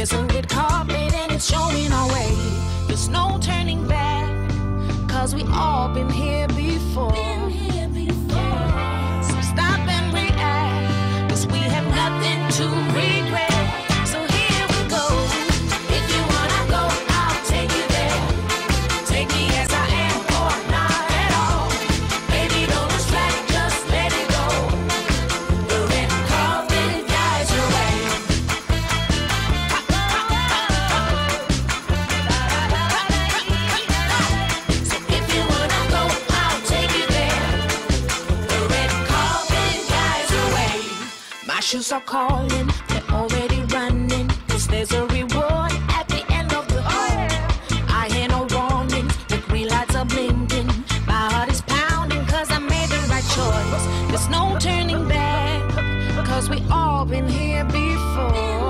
there's a red carpet and it's showing our way. There's no turning back, cause we all been here before. So shoes are calling, they're already running. Cause there's a reward at the end of the hall. I hear no warnings, the green lights are blinking. My heart is pounding cause I made the right choice. There's no turning back, cause we all been here before.